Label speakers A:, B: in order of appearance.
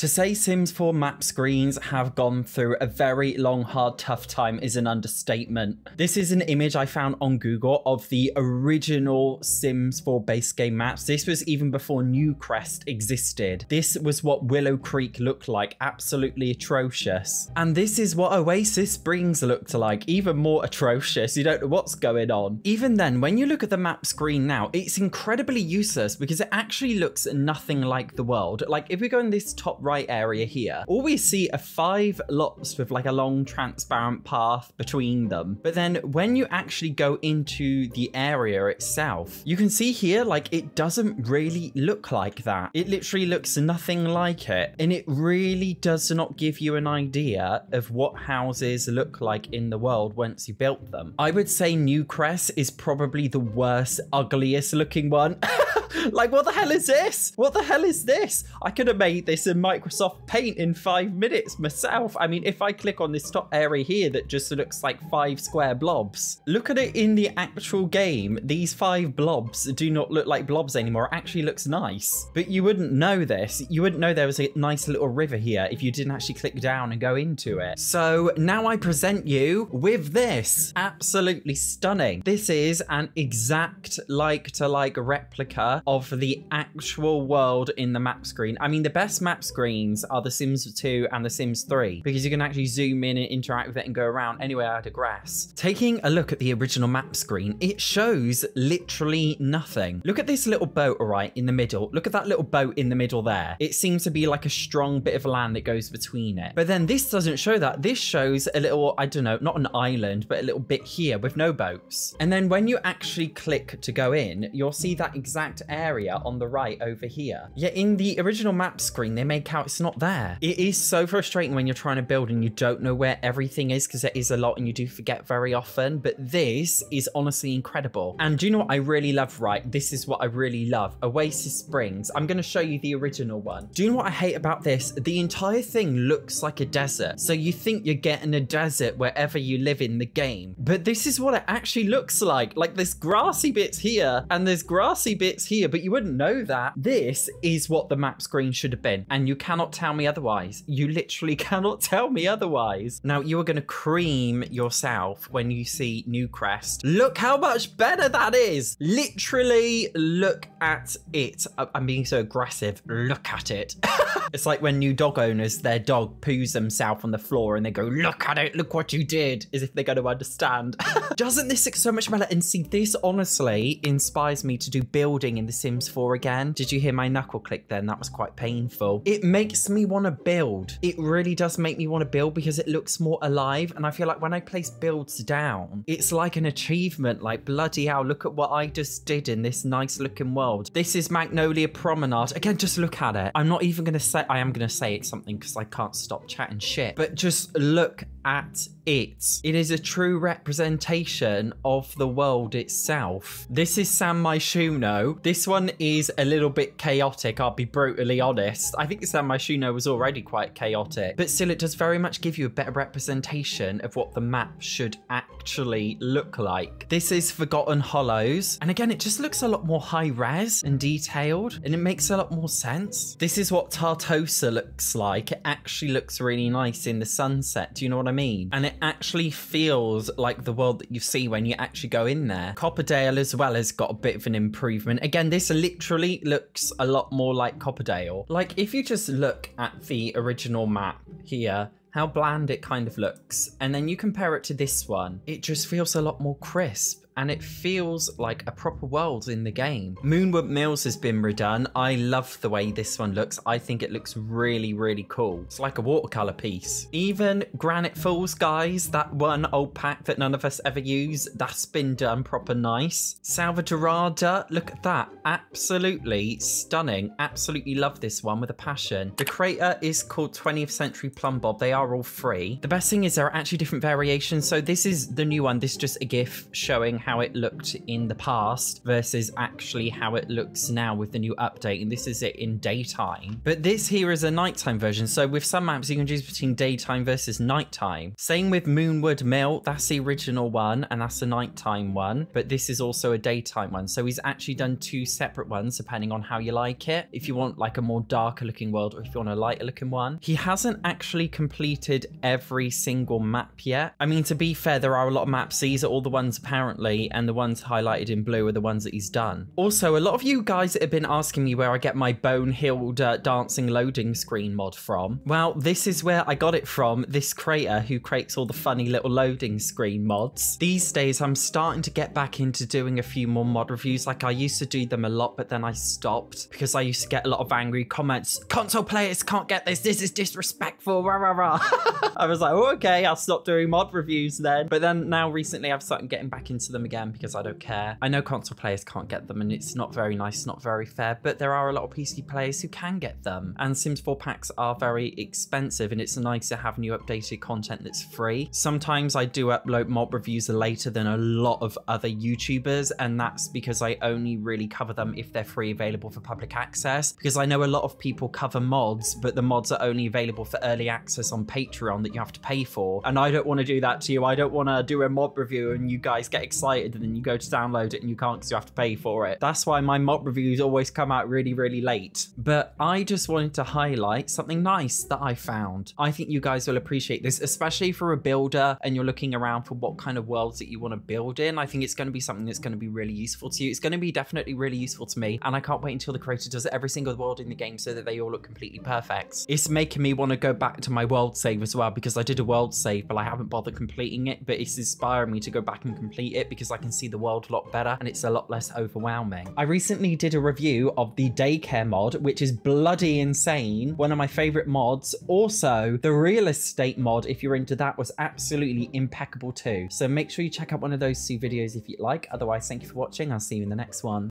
A: To say Sims 4 map screens have gone through a very long, hard, tough time is an understatement. This is an image I found on Google of the original Sims 4 base game maps. This was even before Newcrest existed. This was what Willow Creek looked like, absolutely atrocious. And this is what Oasis Springs looked like, even more atrocious. You don't know what's going on. Even then, when you look at the map screen now, it's incredibly useless because it actually looks nothing like the world. Like if we go in this top right area here, all we see are five lots with like a long transparent path between them. But then when you actually go into the area itself, you can see here, like it doesn't really look like that. It literally looks nothing like it. And it really does not give you an idea of what houses look like in the world once you built them. I would say Newcrest is probably the worst, ugliest looking one. like, what the hell is this? What the hell is this? I could have made this in Microsoft Paint in five minutes myself. I mean, if I click on this top area here that just looks like five square blobs, look at it in the actual game. These five blobs do not look like blobs anymore. It actually looks nice. But you wouldn't know this. You wouldn't know there was a nice little river here if you didn't actually click down and go into it. So now I present you with this. Absolutely stunning. This is an exact like to like replica of the actual world in the map screen. I mean, the best map screens are The Sims 2 and The Sims 3 because you can actually zoom in and interact with it and go around anywhere I digress. Taking a look at the original map screen, it shows literally nothing. Look at this little boat, all right, in the middle. Look at that little boat in the middle there. It seems to be like a strong bit of land that goes between it. But then this doesn't show that. This shows a little, I don't know, not an island, but a little bit here with no boats. And then when you actually click to go in, you'll see that exact area on the right over here. Yet in the original map screen, they make out it's not there. It is so frustrating when you're trying to build and you don't know where everything is because there is a lot and you do forget very often. But this is honestly incredible. And do you know what I really love, right? This is what I really love. Oasis Springs. I'm going to show you the original one. Do you know what I hate about this? The entire thing looks like a desert. So you think you're getting a desert wherever you live in the game. But this is what it actually looks like. Like there's grassy bits here and there's grassy bits here, but you wouldn't know that. This is what the map screen should have been. And you cannot tell me otherwise. You literally cannot tell me otherwise. Now you are going to cream yourself when you see Newcrest. Look how much better that is. Literally look at it. I'm being so aggressive. Look at it. it's like when new dog owners, their dog poos themselves on the floor and they go, look at it, look what you did, as if they're going to understand. Doesn't this look so much better? And see, this honestly inspires me to do building in The Sims 4 again. Did you hear my knuckle click then? That was quite painful. It makes me want to build. It really does make me want to build because it looks more alive. And I feel like when I place builds down, it's like an achievement, like bloody hell, look at what I just did in this nice looking world. This is Magnolia Promenade. Again, just look at it. I'm not even going to say, I am to say it's something because I can't stop chatting shit, but just look at it. It is a true representation of the world itself. This is San Myshuno. This one is a little bit chaotic, I'll be brutally honest. I think San Myshuno was already quite chaotic, but still it does very much give you a better representation of what the map should actually look like. This is Forgotten Hollows, and again, it just looks a lot more high res and detailed, and it makes a lot more sense. This is what Tartosa looks like. It actually looks really nice in the sunset. Do you know what I mean? And it actually feels like the world that you see when you actually go in there. Copperdale as well has got a bit of an improvement. Again, this literally looks a lot more like Copperdale. Like if you just look at the original map here, how bland it kind of looks, and then you compare it to this one, it just feels a lot more crisp and it feels like a proper world in the game. Moonwood Mills has been redone. I love the way this one looks. I think it looks really, really cool. It's like a watercolor piece. Even Granite Falls, guys, that one old pack that none of us ever use, that's been done proper nice. Salvadorada, look at that. Absolutely stunning. Absolutely love this one with a passion. The crater is called 20th Century Plumbob. They are all free. The best thing is there are actually different variations. So this is the new one. This is just a GIF showing how it looked in the past versus actually how it looks now with the new update. And this is it in daytime. But this here is a nighttime version. So with some maps, you can choose between daytime versus nighttime. Same with Moonwood Mill. That's the original one and that's the nighttime one. But this is also a daytime one. So he's actually done two separate ones depending on how you like it. If you want like a more darker looking world or if you want a lighter looking one. He hasn't actually completed every single map yet. I mean, to be fair, there are a lot of maps. These are all the ones apparently, and the ones highlighted in blue are the ones that he's done. Also, a lot of you guys have been asking me where I get my Bone uh, dancing loading screen mod from. Well, this is where I got it from, this creator who creates all the funny little loading screen mods. These days, I'm starting to get back into doing a few more mod reviews. Like I used to do them a lot, but then I stopped because I used to get a lot of angry comments. Console players can't get this. This is disrespectful. Rah, rah, rah. I was like, oh, okay, I'll stop doing mod reviews then. But then now recently I've started getting back into them again because I don't care. I know console players can't get them and it's not very nice, not very fair, but there are a lot of PC players who can get them. And Sims 4 packs are very expensive and it's nice to have new updated content that's free. Sometimes I do upload mod reviews later than a lot of other YouTubers and that's because I only really cover them if they're free available for public access because I know a lot of people cover mods but the mods are only available for early access on Patreon that you have to pay for and I don't want to do that to you. I don't want to do a mod review and you guys get excited and then you go to download it and you can't because you have to pay for it. That's why my mod reviews always come out really, really late. But I just wanted to highlight something nice that I found. I think you guys will appreciate this, especially for a builder and you're looking around for what kind of worlds that you want to build in. I think it's going to be something that's going to be really useful to you. It's going to be definitely really useful to me. And I can't wait until the creator does every single world in the game so that they all look completely perfect. It's making me want to go back to my world save as well because I did a world save, but I haven't bothered completing it. But it's inspiring me to go back and complete it because I can see the world a lot better and it's a lot less overwhelming. I recently did a review of the daycare mod, which is bloody insane. One of my favorite mods. Also, the real estate mod, if you're into that, was absolutely impeccable too. So make sure you check out one of those two videos if you like. Otherwise, thank you for watching. I'll see you in the next one.